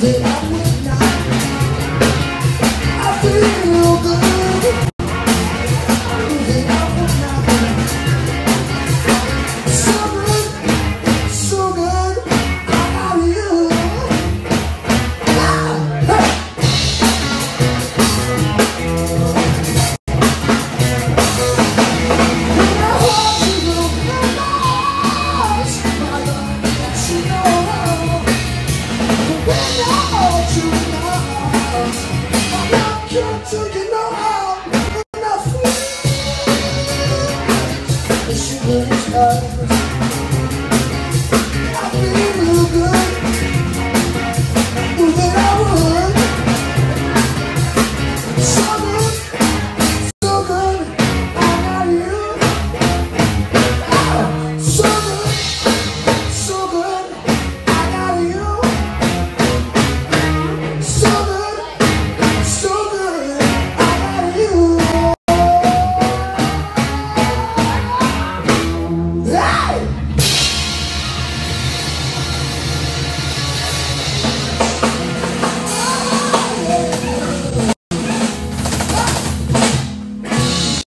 that Sugar is love.